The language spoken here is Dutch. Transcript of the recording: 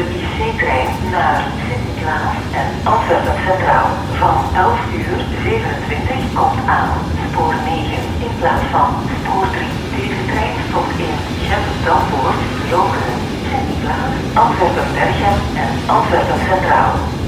de IC-trein naar Sint-Niklaas en Antwerpen Centraal van 11 uur 27 komt aan spoor 9 in plaats van spoor 3. Deze trein komt in Gent-Dampoort, Lokeren, Sint-Niklaas, Antwerpen-Bergen en Antwerpen Centraal.